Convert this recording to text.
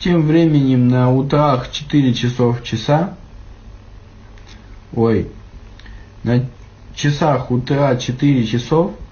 Тем временем на утрах 4 часов часа, ой, на часах утра 4 часов –